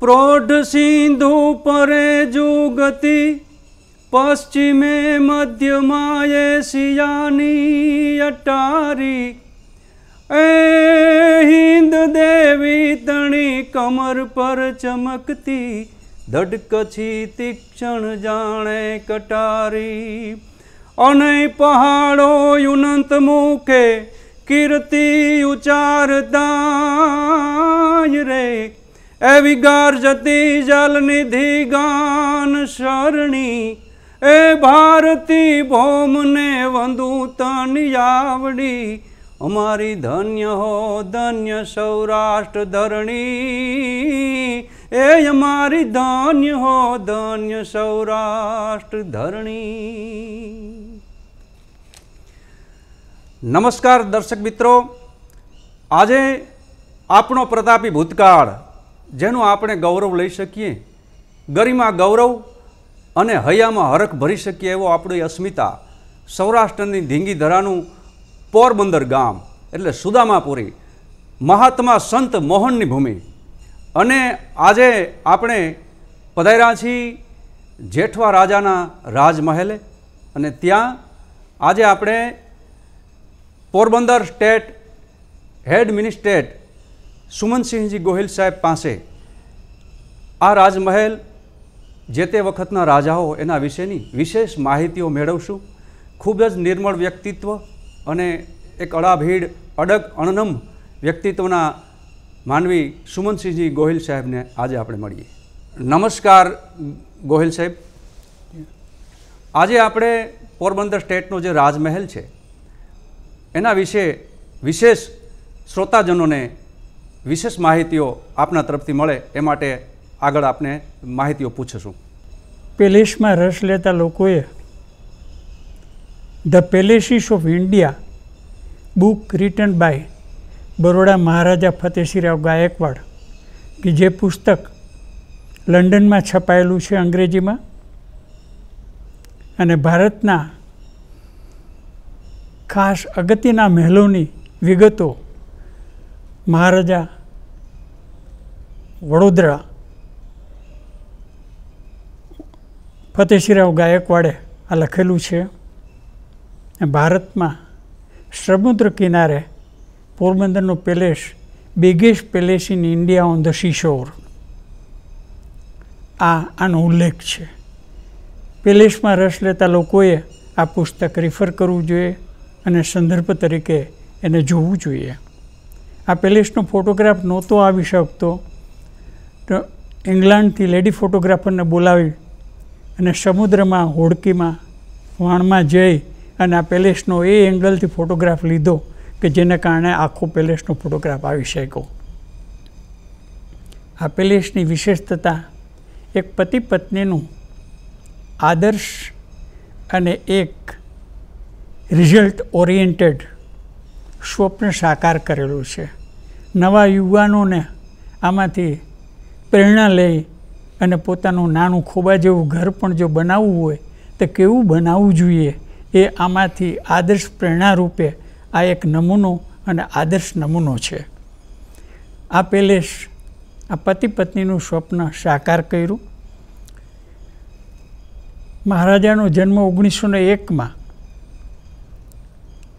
પ્રૌઢ સિંધુ પરે જુગતી, પશ્ચિમે મધ્યમાં એશિયાની અટારી. એ હિન્દ દેવી તણી કમર પર ચમકતી, ધડકછી તીક્ષણ જાણે કટારી. અને પહાડો યુનંત મુખે કીર્તિ ઉચારતા રે. એવી જતી જલનિધિ ગાન શરણી, એ ભારતી ભોમને વંદુ તન આવડી અમારી ધન્ય હો ધન્ય સૌરાષ્ટ્ર ધરણી, એ અમારી ધન્ય હો ધન્ય સૌરાષ્ટ્ર ધરણી. નમસ્કાર દર્શક મિત્રો, આજે આપણો પ્રતાપી ભૂતકાળ જેનું આપણે ગૌરવ લઈ શકીએ, ગરિમા ગૌરવ અને હૈયામાં હરખ ભરી શકીએ એવો આપણી અસ્મિતા, સૌરાષ્ટ્રની ધીંગી ધરાનું પોરબંદર ગામ, એટલે સુદામાપુરી, મહાત્મા સંત મોહનની ભૂમિ. અને આજે આપણે પધાર્યા છીએ જેઠવા રાજાના રાજમહેલે અને ત્યાં આજે આપણે પોરબંદર સ્ટેટ હેડ મિનિસ્ટ્રેટ સુમનસિંહજી ગોહિલ સાહેબ પાસે આ રાજમહેલ જે તે વખતના રાજાઓ એના વિશેની વિશેષ માહિતીઓ મેળવશું. ખૂબ જ નિર્મળ વ્યક્તિત્વ અને એક અડાભીડ, અડગ, અણનમ વ્યક્તિત્વના માનવી સુમનસિંહજી ગોહિલ સાહેબને આજે આપણે મળીએ. નમસ્કાર ગોહિલ સાહેબ. આજે આપણે પોરબંદર સ્ટેટનો જે રાજમહેલ છે, એના વિશે વિશેષ શ્રોતાજનોને વિશેષ માહિતીઓ આપના તરફથી મળે એ માટે આગળ આપને માહિતીઓ પૂછશું. પેલેસમાં રસ લેતા લોકોએ the palaces of India book written by Baroda Maharaja Fatehsinghrao Gaekwad, કે જે પુસ્તક લંડનમાં છપાયેલું છે અંગ્રેજીમાં અને ભારતના ખાસ અગત્યના મહેલોની વિગતો મહારાજા વડોદરા ફતેસિંહરાવ ગાયકવાડે આ લખેલું છે. ભારતમાં સમુદ્ર કિનારે પોરબંદરનો palace, biggest palace in India on the seashore. આ આનો ઉલ્લેખ છે. પેલેસમાં રસ લેતા લોકોએ આ પુસ્તક રિફર કરવું જોઈએ અને સંદર્ભ તરીકે એને જોવું જોઈએ. આ પેલેસનો ફોટોગ્રાફ નહોતો આવી શકતો. તો ઇંગ્લેન્ડથી લેડી ફોટોગ્રાફરને બોલાવી અને સમુદ્રમાં, હોડકીમાં, વાણમાં જઈ અને આ પેલેસનો એ એંગલથી ફોટોગ્રાફ લીધો કે જેને કારણે આખો પેલેસનો ફોટોગ્રાફ આવી શક્યો. આ પેલેસની વિશેષતા એક પતિ પત્નીનું આદર્શ અને એક રિઝલ્ટ ઓરિએન્ટેડ સ્વપ્ન સાકાર કરેલું છે. નવા યુવાનોને આમાંથી પ્રેરણા લઈ અને પોતાનું નાનું ખોબા જેવું ઘર પણ જો બનાવવું હોય, તો કેવું બનાવવું જોઈએ? એ આમાંથી આદર્શ પ્રેરણા રૂપે આ એક નમૂનો અને આદર્શ નમૂનો છે. આ પેલેસ આ પતિ પત્નીનું સ્વપ્ન સાકાર કર્યું. મહારાજાનો જન્મ ઓગણીસો ને એકમાં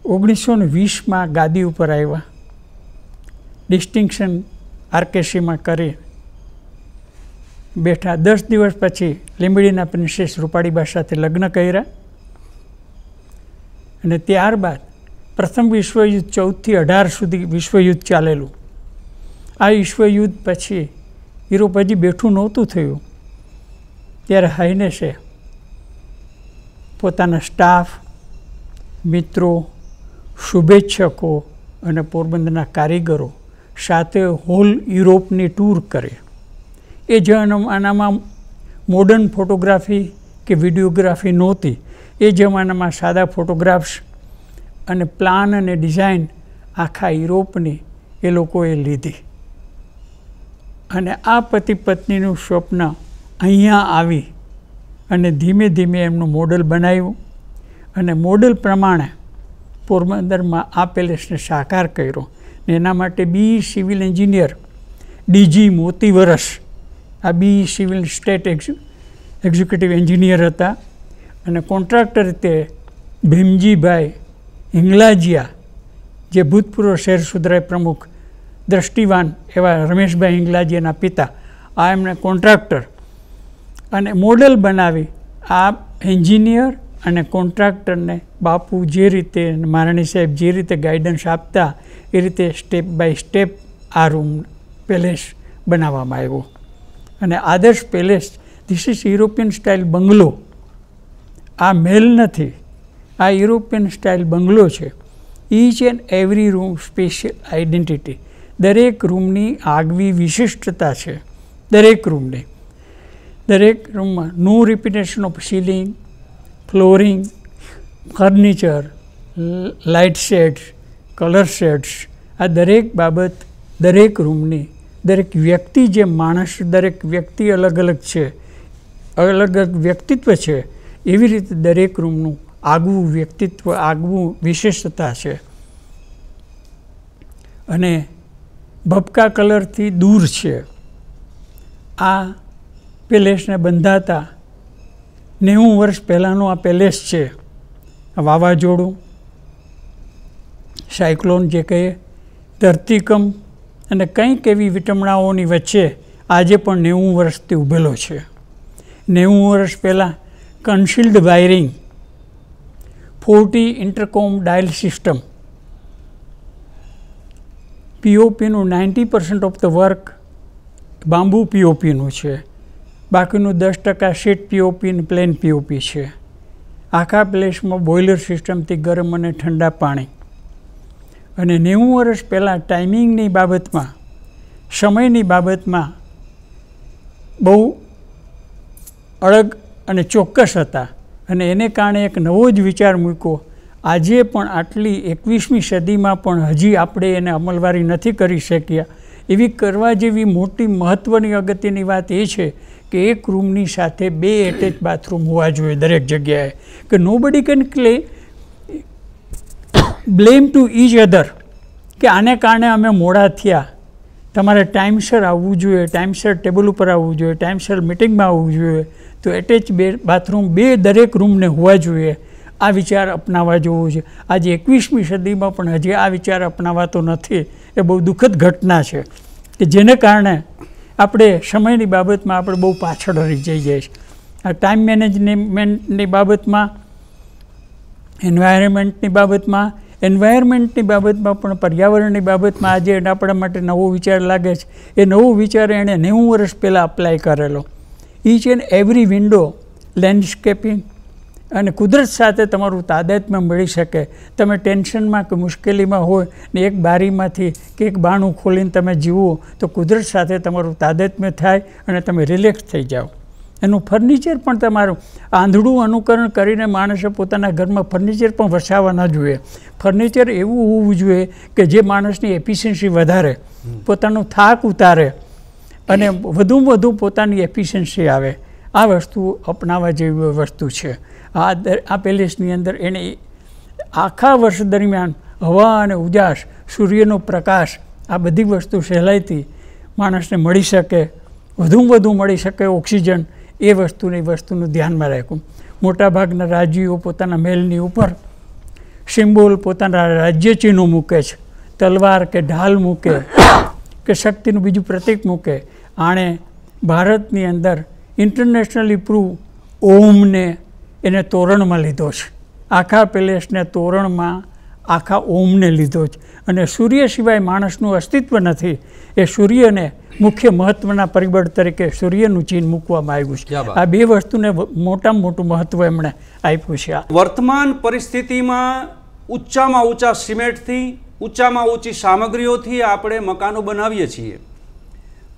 ઓગણીસો ને વીસમાં ગાદી ઉપર આવ્યા. ડિસ્ટિંક્શન આરકેસીમાં કરી બેઠા દસ દિવસ પછી લીંબડીના પ્રિન્સેસ રૂપાળીબા સાથે લગ્ન કર્યા. અને ત્યારબાદ પ્રથમ વિશ્વયુદ્ધ ચૌદથી અઢાર સુધી વિશ્વયુદ્ધ ચાલેલું. આ વિશ્વયુદ્ધ પછી યુરોપ હજી બેઠું નહોતું થયું. ત્યારે હાઈનેસે પોતાના સ્ટાફ, મિત્રો, શુભેચ્છકો અને પોરબંદરના કારીગરો સાથે હોલ યુરોપની ટૂર કરે. એ જમાનામાં મોડર્ન ફોટોગ્રાફી કે વિડીયોગ્રાફી નહોતી. એ જમાનામાં સાદા ફોટોગ્રાફ્સ અને પ્લાન અને ડિઝાઇન આખા યુરોપની એ લોકોએ લીધી. અને આ પતિ પત્નીનું સ્વપ્ન અહીંયા આવી અને ધીમે ધીમે એમનું મોડલ બનાવ્યું અને મોડલ પ્રમાણે પોરબંદરમાં આ પેલેસને સાકાર કર્યો. એના માટે બી સિવિલ એન્જિનિયર, ડીજી મોતી વરસ આ બી સિવિલ સ્ટેટ એક્ઝિક્યુટિવ એન્જિનિયર હતા. અને કોન્ટ્રાક્ટર રીતે ભીમજીભાઈ હિંગલાજીયા, જે ભૂતપૂર્વ શહેર સુધરાય પ્રમુખ, દ્રષ્ટિવાન એવા રમેશભાઈ હિંગલાજીયાના પિતા. આ એમને કોન્ટ્રાક્ટર અને મોડલ બનાવી. આ એન્જિનિયર અને કોન્ટ્રાક્ટરને બાપુ જે રીતે મારાણી સાહેબ જે રીતે ગાઈડન્સ આપતા, એ રીતે સ્ટેપ બાય સ્ટેપ આ રૂમ પેલેસ બનાવવામાં આવ્યો. અને Adarsh palace this is European style bungalow. આ મહેલ નથી, આ યુરોપિયન સ્ટાઇલ બંગલો છે. Each and every room special identity દરેક રૂમની આગવી વિશિષ્ટતા છે. દરેક રૂમની દરેક રૂમમાં no repetition of ceiling flooring furniture light shades colour shades આ દરેક બાબત દરેક રૂમની દરેક વ્યક્તિ જે માણસ, દરેક વ્યક્તિ અલગ અલગ છે, અલગ અલગ વ્યક્તિત્વ છે, એવી રીતે દરેક રૂમનું આગવું વ્યક્તિત્વ, આગવું વિશેષતા છે. અને ભપકા કલરથી દૂર છે. આ પેલેસને બંધાતા નેવું વર્ષ પહેલાંનું આ પેલેસ છે. વાવાઝોડું, સાયક્લોન જે કહીએ, ધરતીકંપ અને કંઈક એવી વિટમણાઓની વચ્ચે આજે પણ નેવું વર્ષથી ઊભેલો છે. નેવું વર્ષ પહેલાં concealed wiring forty intercom dial system, પીઓપીનું ninety percent of the work, bamboo પીઓપીનું છે. બાકીનું દસ ટકા શીટ પીઓપી અને પ્લેન પીઓપી છે. આખા પ્લેસમાં બોઇલર સિસ્ટમથી ગરમ અને ઠંડા પાણી. અને નેવું વર્ષ પહેલાં ટાઈમિંગની બાબતમાં, સમયની બાબતમાં બહુ અળગ અને ચોક્કસ હતા. અને એને કારણે એક નવો જ વિચાર મૂક્યો. આજે પણ આટલી એકવીસમી સદીમાં પણ હજી આપણે એને અમલવારી નથી કરી શક્યા. એવી કરવા જેવી મોટી મહત્ત્વની અગત્યની વાત એ છે કે એક રૂમની સાથે બે એટેચ બાથરૂમ હોવા જોઈએ દરેક જગ્યાએ. કે nobody can clay blame to each other કે આને કારણે અમે મોડા થયા. તમારે ટાઈમસર આવવું જોઈએ ટાઈમસર ટેબલ ઉપર આવવું જોઈએ ટાઈમસર મિટિંગમાં આવવું જોઈએ. તો એટેચ બે બાથરૂમ બે દરેક રૂમને હોવા જોઈએ. આ વિચાર અપનાવવા જેવો છે. આજે એકવીસમી સદીમાં પણ હજી આ વિચાર અપનાવાતો નથી. એ બહુ દુઃખદ ઘટના છે કે જેને કારણે આપણે સમયની બાબતમાં આપણે બહુ પાછળ રહી જઈ જાય છે આ ટાઈમ મેનેજમેન્ટની બાબતમાં, એન્વાયરમેન્ટની બાબતમાં એન્વાયરમેન્ટની બાબતમાં પણ, પર્યાવરણની બાબતમાં આજે આપણા માટે નવો વિચાર લાગે છે. એ નવો વિચાર એણે નેવું વર્ષ પહેલાં અપ્લાય કરેલો. Each and every window landscaping અને કુદરત સાથે તમારું તાદાત્મ્ય મળી શકે. તમે ટેન્શનમાં કે મુશ્કેલીમાં હોય ને એક બારીમાંથી કે એક બાણું ખોલીને તમે જીવો તો કુદરત સાથે તમારું તાદાત્મ્ય થાય અને તમે રિલેક્સ થઈ જાઓ. એનું ફર્નિચર પણ તમારું આંધળું અનુકરણ કરીને માણસે પોતાના ઘરમાં ફર્નિચર પણ વસાવવા ન જોઈએ. ફર્નિચર એવું હોવું જોઈએ કે જે માણસની એફિશિયન્સી વધારે પોતાનો થાક ઉતારે અને વધુમાં વધુ પોતાની એફિશિયન્સી આવે. આ વસ્તુ અપનાવવા જેવી વસ્તુ છે. આ આ પેલેસની અંદર એણે આખા વર્ષ દરમિયાન હવા અને ઉજાસ, સૂર્યનો પ્રકાશ, આ બધી વસ્તુ સહેલાઈથી માણસને મળી શકે, વધુમાં વધુ મળી શકે ઓક્સિજન, એ વસ્તુની વસ્તુનું ધ્યાનમાં રાખ્યું મોટાભાગના રાજ્યો પોતાના મહેલની ઉપર સિમ્બોલ પોતાના રાજ્ય ચિહ્નો મૂકે છે. તલવાર કે ઢાલ મૂકે, કે શક્તિનું બીજું પ્રતીક મૂકે. આણે ભારતની અંદર ઇન્ટરનેશનલી પ્રૂવ ઓમને એને તોરણમાં લીધો છે. આખા પેલેસને તોરણમાં આખા ઓમને લીધો છે. અને સૂર્ય સિવાય માણસનું અસ્તિત્વ નથી. એ સૂર્યને મુખ્ય મહત્ત્વના પરિબળ તરીકે સૂર્યનું ચિહ્ન મૂકવામાં આવ્યું છે. આ બે વસ્તુને મોટામાં મોટું મહત્ત્વ એમણે આપ્યું છે વર્તમાન પરિસ્થિતિમાં ઊંચામાં ઊંચા સિમેન્ટથી ઊંચામાં ઊંચી સામગ્રીઓથી આપણે મકાનો બનાવીએ છીએ.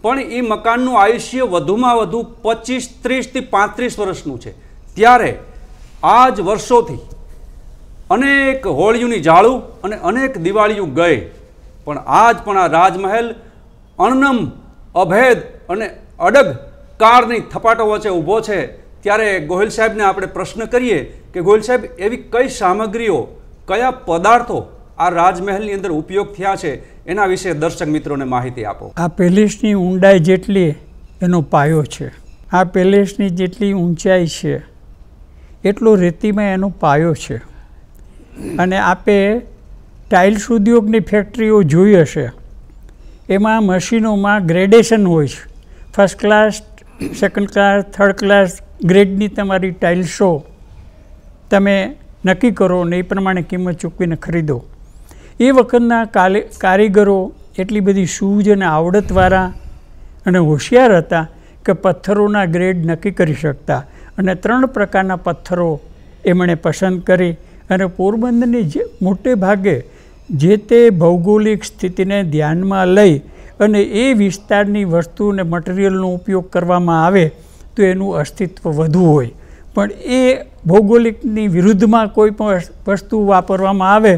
પણ એ મકાનનું આયુષ્ય વધુમાં વધુ પચીસ ત્રીસથી પાંત્રીસ વર્ષનું છે. ત્યારે આ જ વર્ષોથી અનેક હોળીઓની જાળું અને અનેક દિવાળીઓ ગઈ. પણ આજ પણ આ રાજમહેલ અણનમ અભેદ અને અડગ કારની થપાટો વચ્ચે ઊભો છે. ત્યારે ગોહિલ સાહેબને આપણે પ્રશ્ન કરીએ કે ગોહિલ સાહેબ, એવી કઈ સામગ્રીઓ, કયા પદાર્થો આ રાજમહેલની અંદર ઉપયોગ થયા છે, એના વિશે દર્શક મિત્રોને માહિતી આપો. આ પેલેસની ઊંડાઈ જેટલી એનો પાયો છે, આ પેલેસની જેટલી ઊંચાઈ છે, એટલો રેતીમાં એનો પાયો છે. અને આપે ટાઇલ્સ ઉદ્યોગની ફેક્ટરીઓ જોઈ હશે, એમાં મશીનોમાં ગ્રેડેશન હોય છે. First class second class third class ગ્રેડની તમારી ટાઇલ્સો તમે નક્કી કરો ને એ પ્રમાણે કિંમત ચૂકવીને ખરીદો. એ વખતના કારીગરો એટલી બધી સૂઝ અને આવડતવાળા અને હોશિયાર હતા કે પથ્થરોના ગ્રેડ નક્કી કરી શકતા અને ત્રણ પ્રકારના પથ્થરો એમણે પસંદ કરી અને પોરબંદરની જે, મોટે ભાગે જે તે ભૌગોલિક સ્થિતિને ધ્યાનમાં લઈ અને એ વિસ્તારની વસ્તુ અને મટીરિયલનો ઉપયોગ કરવામાં આવે તો એનું અસ્તિત્વ વધુ હોય. પણ એ ભૌગોલિકની વિરુદ્ધમાં કોઈ પણ વસ્તુ વાપરવામાં આવે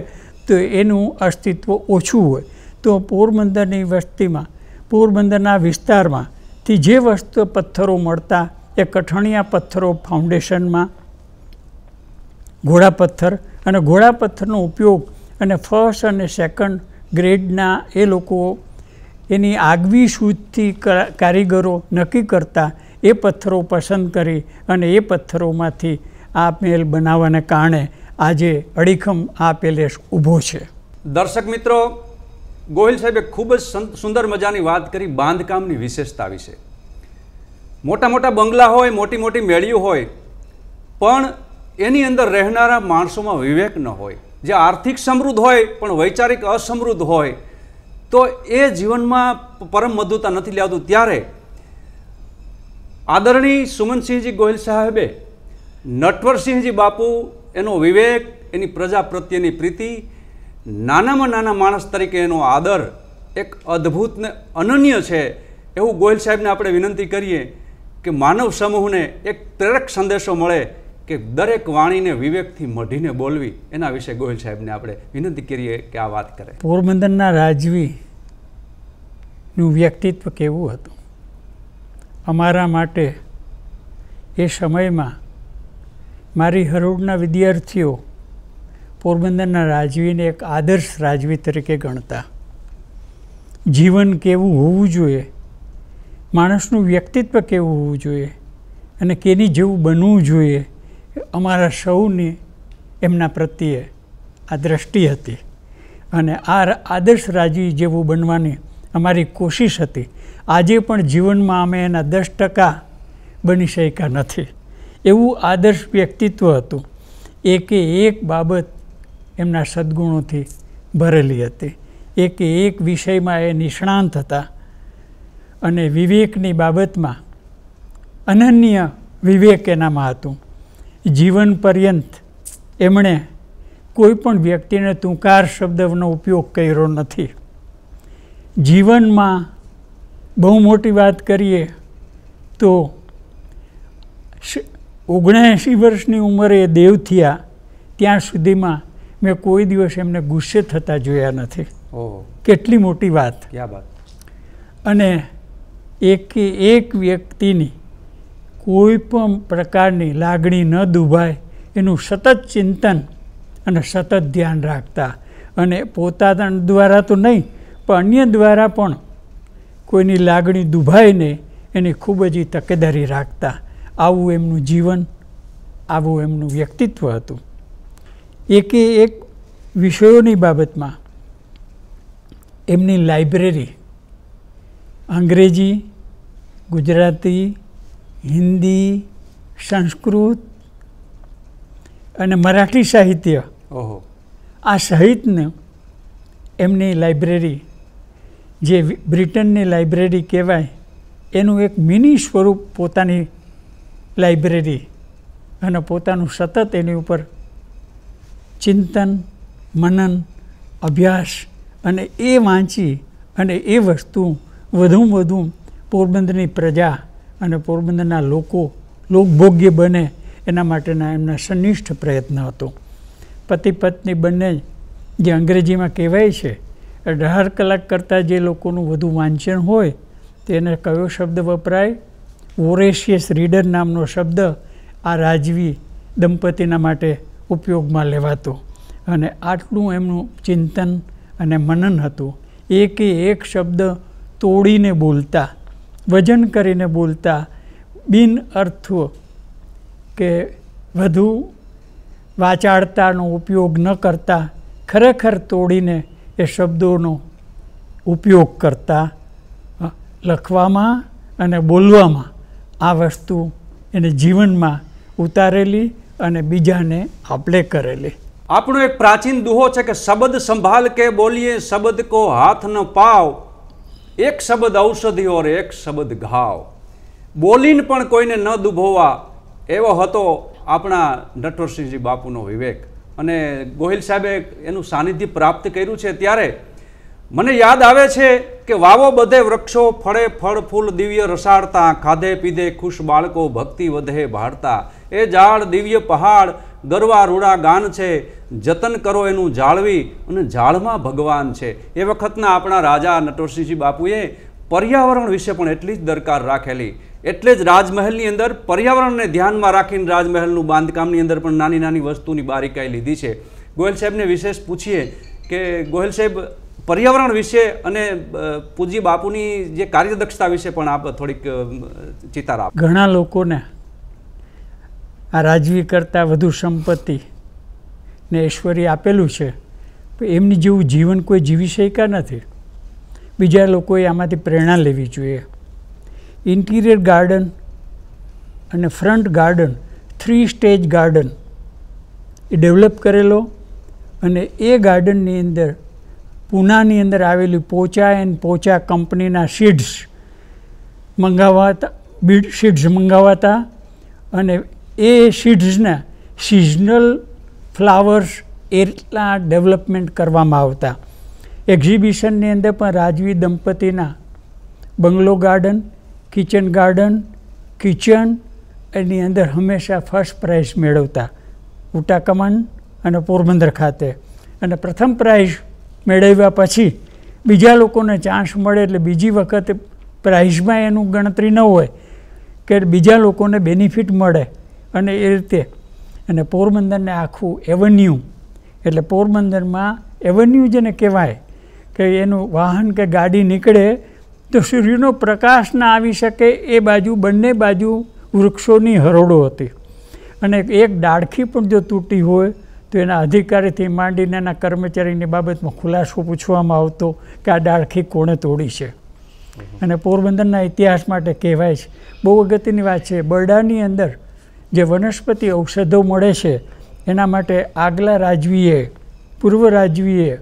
તો એનું અસ્તિત્વ ઓછું હોય. તો પોરબંદરની વસ્તીમાં, પોરબંદરના વિસ્તારમાંથી જે વસ્તુ પથ્થરો મળતા, એ કઠણિયા પથ્થરો ફાઉન્ડેશનમાં, ઘોડા પથ્થર અને ઘોડા પથ્થરનો ઉપયોગ અને ફર્સ્ટ અને સેકન્ડ ગ્રેડના એ લોકો એની આગવી સૂઝથી કારીગરો નક્કી કરતા, એ પથ્થરો પસંદ કરી અને એ પથ્થરોમાંથી આ મેલ બનાવવાને કારણે આજે અડીખમ આ પેલેસ ઊભો છે. દર્શક મિત્રો, ગોહિલ સાહેબે ખૂબ જ સુંદર મજાની વાત કરી બાંધકામની વિશેષતા વિશે. મોટા મોટા બંગલા હોય, મોટી મોટી મેળીઓ હોય, પણ એની અંદર રહેનારા માણસોમાં વિવેક ન હોય. જે આર્થિક સમૃદ્ધ હોય, પણ વૈચારિક અસમૃદ્ધ હોય, તો એ જીવનમાં પરમ મધુતા નથી લાવતું. ત્યારે આદરણીય સુમનસિંહજી ગોહિલ સાહેબે, નટવરસિંહજી બાપુ એનો વિવેક, એની પ્રજા પ્રત્યેની પ્રીતિ, નાનામાં નાના માણસ તરીકે એનો આદર એક અદ્ભુત ને અનન્ય છે. એવું ગોયલ સાહેબને આપણે વિનંતી કરીએ કે માનવ સમૂહને એક પ્રેરક સંદેશો મળે કે દરેક વાણીને વિવેકથી મઢીને બોલવી. એના વિશે ગોયલ સાહેબને આપણે વિનંતી કરીએ કે આ વાત કરે. પોરબંદરના રાજવીનું વ્યક્તિત્વ કેવું હતું? અમારા માટે એ સમયમાં મારી હરોળના વિદ્યાર્થીઓ પોરબંદરના રાજવીને એક આદર્શ રાજવી તરીકે ગણતા. જીવન કેવું હોવું જોઈએ, માણસનું વ્યક્તિત્વ કેવું હોવું જોઈએ અને કેની જેવું બનવું જોઈએ અમારા સૌની એમના પ્રત્યે આ દ્રષ્ટિ હતી. અને આ આદર્શ રાજવી જેવું બનવાની અમારી કોશિશ હતી. આજે પણ જીવનમાં અમે એના દસ ટકા બની શક્યા નથી. એવું આદર્શ વ્યક્તિત્વ હતું. એકે એક બાબત એમના સદ્ગુણોથી ભરેલી હતી. એકે એક વિષયમાં એ નિષ્ણાંત હતા. અને વિવેકની બાબતમાં અનન્ય વિવેક એનામાં હતું. જીવન પર્યંત એમણે કોઈ પણ વ્યક્તિને તુંકાર શબ્દનો ઉપયોગ કર્યો નથી. જીવનમાં બહુ મોટી વાત કરીએ તો ઓગણએંશી વર્ષની ઉંમરે દેવ થયા ત્યાં સુધીમાં મેં કોઈ દિવસ એમને ગુસ્સે થતા જોયા નથી. કેટલી મોટી વાત. અને એક એક વ્યક્તિની કોઈ પણ પ્રકારની લાગણી ન દુભાય એનું સતત ચિંતન અને સતત ધ્યાન રાખતા. અને પોતાના દ્વારા તો નહીં પણ અન્ય દ્વારા પણ કોઈની લાગણી દુભાય નહીં એની ખૂબ જ તકેદારી રાખતા. આવું એમનું જીવન આવું એમનું વ્યક્તિત્વ હતું. એકે એક વિષયોની બાબતમાં એમની લાઇબ્રેરી અંગ્રેજી ગુજરાતી હિન્દી સંસ્કૃત અને મરાઠી સાહિત્ય ઓહો. આ સહિતને એમની લાઇબ્રેરી જે બ્રિટનની લાઇબ્રેરી કહેવાય એનું એક મિની સ્વરૂપ પોતાની લાઇબ્રેરી અને પોતાનું સતત એની ઉપર ચિંતન, મનન, અભ્યાસ અને એ વાંચી અને એ વસ્તુ વધુમાં વધુ પોરબંદરની પ્રજા અને પોરબંદરના લોકો લોકભોગ્ય બને એના માટેના એમના સનિષ્ઠ પ્રયત્ન હતો. પતિ પત્ની બંને જે અંગ્રેજીમાં કહેવાય છે અઢાર કલાક કરતાં જે લોકોનું વધુ વાંચન હોય તેને કયો શબ્દ વપરાય? વોરેશિયસ રીડર નામનો શબ્દ આ રાજવી દંપતીના માટે ઉપયોગમાં લેવાતો. અને આટલું એમનું ચિંતન અને મનન હતું. એકે એક શબ્દ તોડીને બોલતા, વજન કરીને બોલતા, બિન અર્થ કે વધુ વાચાળતાનો ઉપયોગ ન કરતા, ખરેખર તોડીને એ શબ્દોનો ઉપયોગ કરતા લખવામાં અને બોલવામાં. આ વસ્તુ એને જીવનમાં ઉતારેલી અને બીજાને આપલે કરેલી. આપણો એક પ્રાચીન દુહો છે કે શબ્દ સંભાળ કે બોલીએ શબ્દ કો હાથ ન પાવ. એક શબ્દ ઔષધિ ઓર એક શબ્દ ઘાવ. બોલીને પણ કોઈને ન દુભોવા. એવો હતો આપણા નટવરસિંહજી બાપુનો વિવેક. અને ગોહિલ સાહેબે એનું સાનિધ્ય પ્રાપ્ત કર્યું છે ત્યારે મને યાદ આવે છે કે વાવો બધે વૃક્ષો, ફળે ફળ, ફૂલ, દિવ્ય રસાડતા ખાધે પીધે ખુશ બાળકો, ભક્તિ વધે ભાળતા એ ઝાડ દિવ્ય પહાડ, ગરવા રૂડા ગાન છે. જતન કરો એનું જાળવી અને ઝાડમાં ભગવાન છે. એ વખતના આપણા રાજા નટવરસિંહજી બાપુએ પર્યાવરણ વિશે પણ એટલી જ દરકાર રાખેલી. એટલે જ રાજમહેલની અંદર પર્યાવરણને ધ્યાનમાં રાખીને રાજમહેલનું બાંધકામની અંદર પણ નાની નાની વસ્તુની બારીકાઈ લીધી છે. ગોયલ સાહેબને વિશેષ પૂછીએ કે ગોયલ સાહેબ પર્યાવરણ વિશે અને પૂજ્ય બાપુની જે કાર્યદક્ષતા વિશે પણ આપ થોડીક ચિતાર આપ. ઘણા લોકોને આ રાજવી કરતાં વધુ સંપત્તિ ને ઐશ્વર્ય આપેલું છે એમની જેવું જીવન કોઈ જીવી શક્યા નથી. બીજા લોકોએ આમાંથી પ્રેરણા લેવી જોઈએ. ઇન્ટિરિયર ગાર્ડન અને front garden, three stage garden એ ડેવલપ કરેલો અને એ ગાર્ડનની અંદર પૂનાની અંદર આવેલી પોચા એન્ડ પોચા કંપનીના સીડ્સ મંગાવાતા, બીડ સીડ્સ મંગાવાતા અને એ સીડ્સના સિઝનલ ફ્લાવર્સ એટલા ડેવલપમેન્ટ કરવામાં આવતા. એક્ઝિબિશનની અંદર પણ રાજવી દંપતીના bungalow garden kitchen garden kitchen એની અંદર હંમેશા ફર્સ્ટ પ્રાઇઝ મેળવતા. ઉટા કમન અને પોરબંદર ખાતે. અને પ્રથમ પ્રાઇઝ મેળવ્યા પછી બીજા લોકોને ચાન્સ મળે એટલે બીજી વખતે પ્રાઇઝમાં એનું ગણતરી ન હોય કે બીજા લોકોને બેનિફિટ મળે અને એ રીતે. અને પોરબંદરને આખું એવન્યુ, એટલે પોરબંદરમાં એવન્યુ જેને કહેવાય, કે એનું વાહન કે ગાડી નીકળે તો સૂર્યનો પ્રકાશ ના આવી શકે એ બાજુ બંને બાજુ વૃક્ષોની હરોળો હતી. અને એક ડાળખી પણ જો તૂટી હોય તો એના અધિકારીથી માંડીને એના કર્મચારીની બાબતમાં ખુલાસો પૂછવામાં આવતો કે આ ડાળખી કોણે તોડી છે અને પોરબંદરના ઇતિહાસ માટે કહેવાય છે બહુ અગત્યની વાત છે બરડાની અંદર જે વનસ્પતિ ઔષધો મળે છે એના માટે આગલા રાજવીએ પૂર્વ રાજવીએ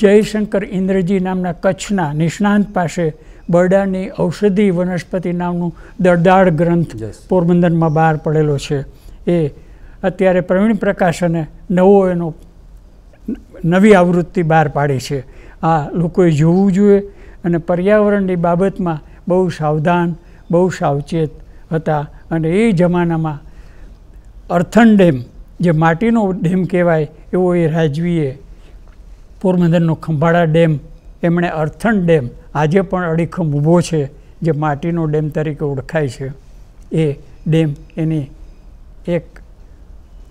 જયશંકર ઇન્દ્રજી નામના કચ્છના નિષ્ણાંત પાસે બરડાની ઔષધિ વનસ્પતિ નામનું દરદાળ ગ્રંથ. પોરબંદરમાં બહાર પડેલો છે એ અત્યારે પ્રવીણ પ્રકાશને નવો એનો નવી આવૃત્તિ બહાર પાડી છે. આ લોકોએ જોવું જોઈએ અને પર્યાવરણની બાબતમાં બહુ સાવધાન, બહુ સાવચેત હતા અને એ જમાનામાં અર્થન ડેમ, જે માટીનો ડેમ કહેવાય, એવો એ રાજવીએ પોરબંદરનો ખંભાળા ડેમ, એમણે અર્થન ડેમ આજે પણ અડીખમ ઊભો છે, જે માટીનો ડેમ તરીકે ઓળખાય છે. એ ડેમ એની એક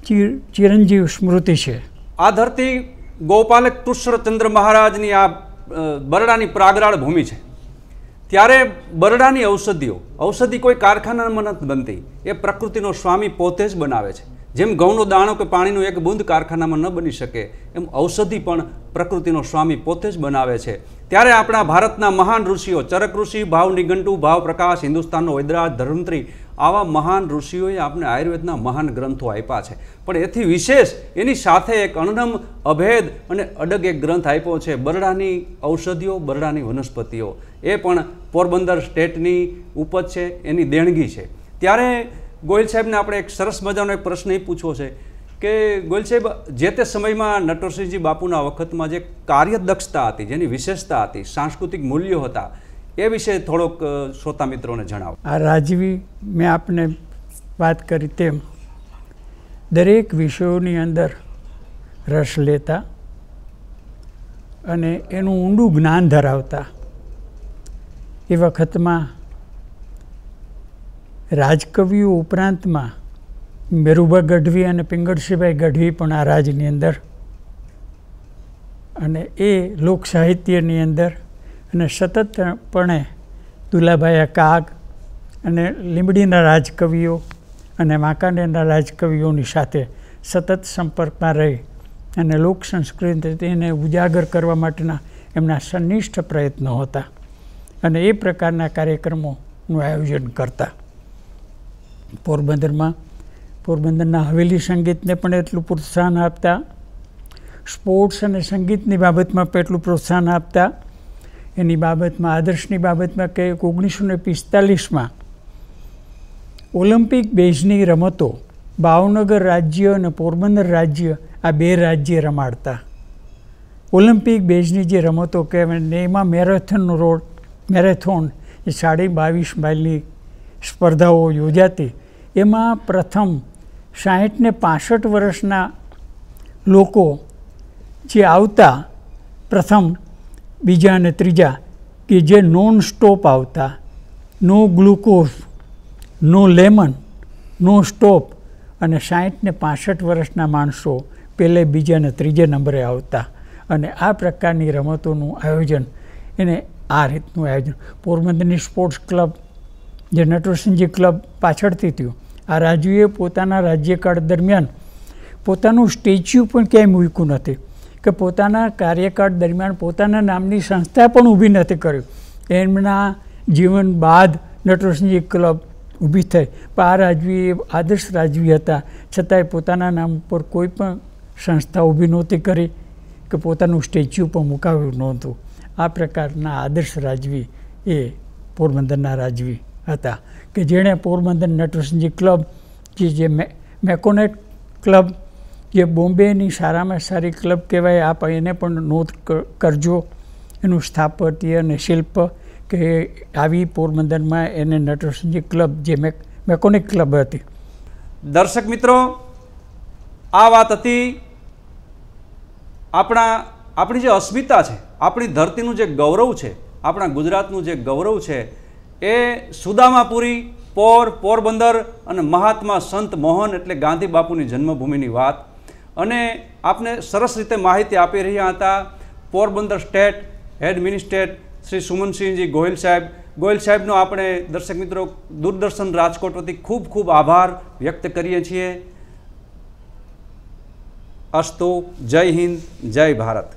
ચિરંજીવ સ્મૃતિ છે. આ ધરતી ગોપાલક કૃષ્ણચંદ્ર મહારાજની આ બરડાની પ્રાગરાળ ભૂમિ છે. ત્યારે બરડાની ઔષધિઓ, ઔષધિ કોઈ કારખાનામાં નથી બનતી. એ પ્રકૃતિનો સ્વામી પોતે જ બનાવે છે. જેમ ઘઉંનો દાણો કે પાણીનું એક બૂંદ કારખાનામાં ન બની શકે, એમ ઔષધિ પણ પ્રકૃતિનો સ્વામી પોતે જ બનાવે છે. ત્યારે આપણા ભારતના મહાન ઋષિઓ, ચરક ઋષિ, ભાવ નિઘંટુ, ભાવ પ્રકાશ, હિન્દુસ્તાનનો વૈદરાજ ધર્મંત્રી આવા મહાન ઋષિઓએ આપણે આયુર્વેદના મહાન ગ્રંથો આપ્યા છે. પણ એથી વિશેષ એની સાથે એક અણનમ અભેદ અને અડગ એક ગ્રંથ આપ્યો છે, બરડાની ઔષધિઓ, બરડાની વનસ્પતિઓ. એ પણ પોરબંદર સ્ટેટની ઉપજ છે, એની દેણગી છે. ત્યારે ગોયલ સાહેબને આપણે એક સરસ મજાનો એક પ્રશ્ન એ પૂછવો છે કે ગોયલ સાહેબ, જે તે સમયમાં નટવરસિંહજી બાપુના વખતમાં જે કાર્યદક્ષતા હતી, જેની વિશેષતા હતી, સાંસ્કૃતિક મૂલ્યો હતા એ વિશે થોડોક શ્રોતા મિત્રોને જણાવો. આ રાજવી મેં આપને વાત કરી તેમ, દરેક વિષયોની અંદર રસ લેતા અને એનું ઊંડું જ્ઞાન ધરાવતા. એ વખતમાં રાજકવિઓ ઉપરાંતમાં મેરુબા ગઢવી અને પિંગળસિંહભાઈ ગઢવી પણ આ રાજની અંદર. અને એ લોકસાહિત્યની અંદર અને સતતપણે દુલાભાઈ કાગ અને લીંબડીના રાજકવિઓ અને વાંકાનેરના રાજકવિઓની સાથે સતત સંપર્કમાં રહી અને લોક સંસ્કૃતિને ઉજાગર કરવા માટેના એમના સનિષ્ઠ પ્રયત્નો હતા અને એ પ્રકારના કાર્યક્રમોનું આયોજન કરતા. પોરબંદરમાં, પોરબંદરના હવેલી સંગીતને પણ એટલું પ્રોત્સાહન આપતા, સ્પોર્ટ્સ અને સંગીતની બાબતમાં પણ એટલું પ્રોત્સાહન આપતા એની બાબતમાં, આદર્શની બાબતમાં કે ઓગણીસો ને પિસ્તાલીસમાં ઓલિમ્પિક બેઝની રમતો ભાવનગર રાજ્ય અને પોરબંદર રાજ્ય આ બે રાજ્ય રમાડતા. ઓલિમ્પિક બેઝની જે રમતો કહેવાય ને, એમાં મેરેથોનનો રોડ, મેરેથોન એ સાડી બાવીસ માઇલની સ્પર્ધાઓ યોજાતી. એમાં પ્રથમ સાહીઠ ને પાસઠ વર્ષના લોકો જે આવતા, પ્રથમ બીજા અને ત્રીજા કે જે નોન સ્ટોપ આવતા no glucose no lemon no stop અને સાહીઠ ને પાસઠ વર્ષના માણસો પહેલે બીજા અને ત્રીજે નંબરે આવતા. અને આ પ્રકારની રમતોનું આયોજન, એને આ રીતનું આયોજન. પોરબંદરની સ્પોર્ટ્સ ક્લબ જે નટવરસિંહજી ક્લબ પાછળથી થયું. આ રાજુએ પોતાના રાજ્યકાળ દરમિયાન પોતાનું સ્ટેચ્યુ પણ ક્યાંય મૂક્યું નથી. કે પોતાના કાર્યકાળ દરમિયાન પોતાના નામની સંસ્થા પણ ઊભી નથી કર્યું એમના જીવન બાદ નટવરસિંહજી ક્લબ ઊભી થઈ. પણ આ રાજવી આદર્શ રાજવી હતા. છતાંય પોતાના નામ ઉપર કોઈ પણ સંસ્થા ઊભી નહોતી કરી કે પોતાનું સ્ટેચ્યુ પણ મુકાવ્યું નહોતું. આ પ્રકારના આદર્શ રાજવી એ પોરબંદરના રાજવી હતા. કે જેણે પોરબંદર નટવરસિંહજી ક્લબ, જે મેકોનેટ ક્લબ જે બોમ્બેની સારામાં સારી ક્લબ કહેવાય, આપ એને પણ નોંધ કરજો. એનું સ્થાપત્ય અને શિલ્પ કે આવી પોરબંદરમાં એને નટવરસિંહજી ક્લબ, જે મેક, મેકોનિક ક્લબ હતી. દર્શક મિત્રો, આ વાત હતી આપણા, આપણી જે અસ્મિતા છે, આપણી ધરતીનું જે ગૌરવ છે, આપણા ગુજરાતનું જે ગૌરવ છે, એ સુદામાપુરી પોર, પોરબંદર અને મહાત્મા સંત મોહન એટલે ગાંધી બાપુની જન્મભૂમિની વાત અને આપને સરસ રીતે માહિતી આપી રહ્યા હતા પોરબંદર સ્ટેટ હેડ શ્રી સુમનસિંહજી ગોહિલ સાહેબ. ગોયલ સાહેબનો આપણે દર્શક મિત્રો દૂરદર્શન રાજકોટ વતી ખૂબ ખૂબ આભાર વ્યક્ત કરીએ છીએ. અસ્તુ, જય હિન્દ, જય ભારત.